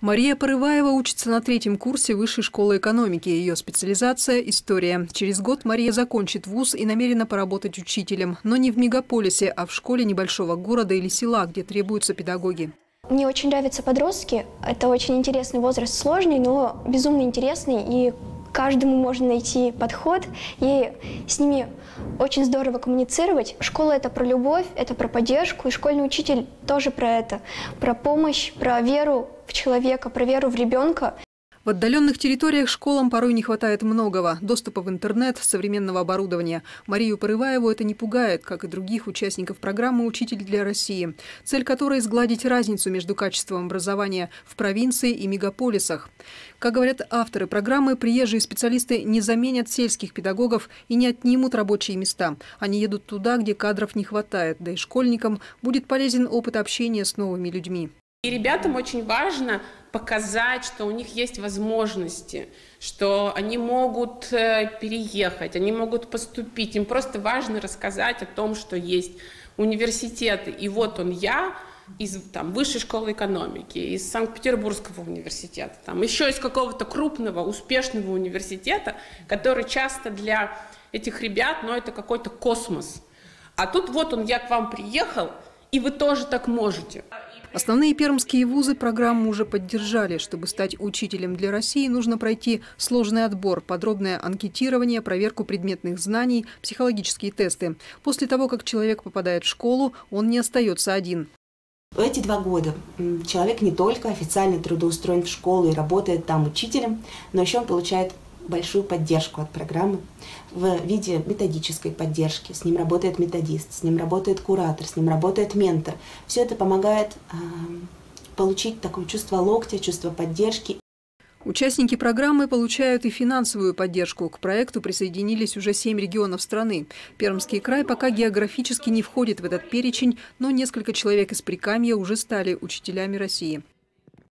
Мария Порываева учится на третьем курсе Высшей школы экономики. Ее специализация – история. Через год Мария закончит вуз и намерена поработать учителем. Но не в мегаполисе, а в школе небольшого города или села, где требуются педагоги. Мне очень нравятся подростки. Это очень интересный возраст, сложный, но безумно интересный. И каждому можно найти подход и с ними очень здорово коммуницировать. Школа – это про любовь, это про поддержку, и школьный учитель тоже про это, про помощь, про веру в человека, про веру в ребенка. В отдаленных территориях школам порой не хватает многого – доступа в интернет, современного оборудования. Марию Порываеву это не пугает, как и других участников программы «Учитель для России», цель которой – сгладить разницу между качеством образования в провинции и мегаполисах. Как говорят авторы программы, приезжие специалисты не заменят сельских педагогов и не отнимут рабочие места. Они едут туда, где кадров не хватает, да и школьникам будет полезен опыт общения с новыми людьми. И ребятам очень важно показать, что у них есть возможности, что они могут э, переехать, они могут поступить. Им просто важно рассказать о том, что есть университеты. И вот он я из там, высшей школы экономики, из Санкт-Петербургского университета, там, еще из какого-то крупного, успешного университета, который часто для этих ребят, ну, это какой-то космос. А тут вот он, я к вам приехал, и вы тоже так можете. Основные пермские вузы программу уже поддержали. Чтобы стать учителем для России, нужно пройти сложный отбор, подробное анкетирование, проверку предметных знаний, психологические тесты. После того, как человек попадает в школу, он не остается один. В эти два года человек не только официально трудоустроен в школу и работает там учителем, но еще он получает большую поддержку от программы в виде методической поддержки. С ним работает методист, с ним работает куратор, с ним работает ментор. Все это помогает э, получить такое чувство локтя, чувство поддержки. Участники программы получают и финансовую поддержку. К проекту присоединились уже семь регионов страны. Пермский край пока географически не входит в этот перечень, но несколько человек из Прикамья уже стали учителями России.